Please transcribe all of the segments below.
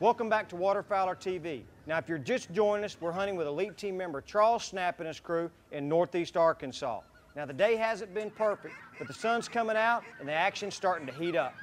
Welcome back to Waterfowler TV. Now, if you're just joining us, we're hunting with elite team member Charles Snap and his crew in Northeast Arkansas. Now, the day hasn't been perfect, but the sun's coming out and the action's starting to heat up.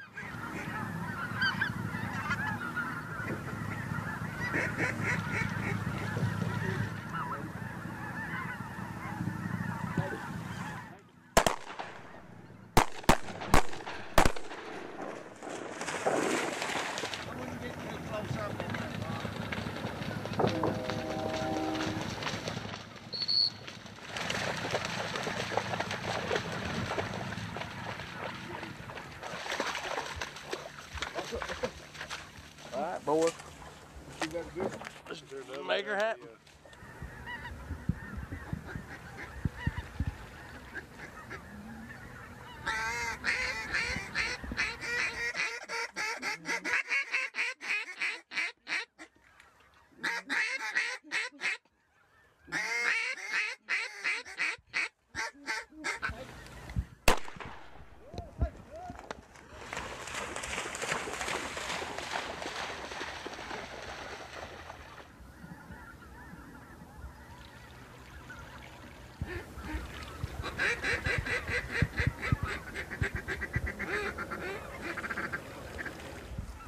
All right, boy. Make her happen.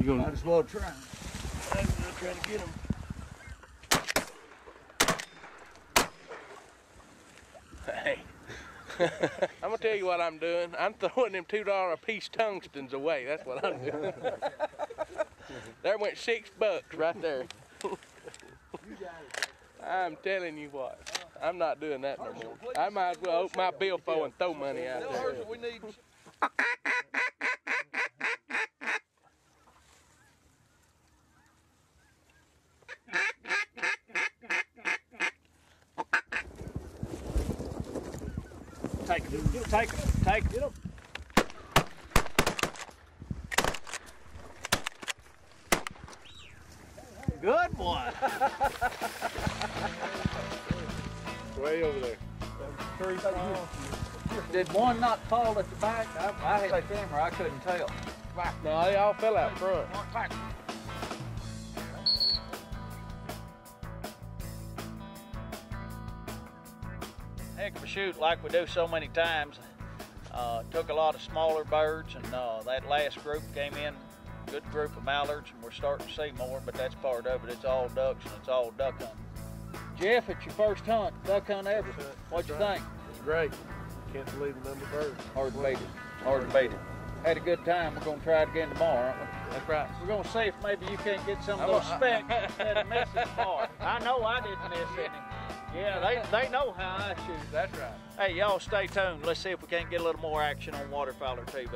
You gonna? Might as well try. I'm gonna try to get him. Hey, I'm gonna tell you what I'm doing. I'm throwing them two dollar a piece tungstens away. That's what I'm doing. there went six bucks right there. I'm telling you what. I'm not doing that no more. I might as well open my billfold and throw money out there. we need. Take it, take it, take it. Good boy. Way over there. Three Did one not fall at the back? I, I had a camera, I couldn't tell. No, they all fell out front. Heck of a shoot like we do so many times. Uh, took a lot of smaller birds, and uh, that last group came in, good group of mallards, and we're starting to see more, but that's part of it. It's all ducks and it's all duck hunting. Jeff, it's your first hunt, duck hunt ever. What'd you think? It's great. Can't believe the number of birds. Hard to beat it. Hard to beat it. Had a good time. We're gonna try it again tomorrow, aren't we? That's right. We're gonna see if maybe you can't get some of those specks instead of missing tomorrow. I know I didn't miss any. Yeah, they, they know how I shoot. That's right. Hey, y'all stay tuned. Let's see if we can't get a little more action on Waterfowler TV.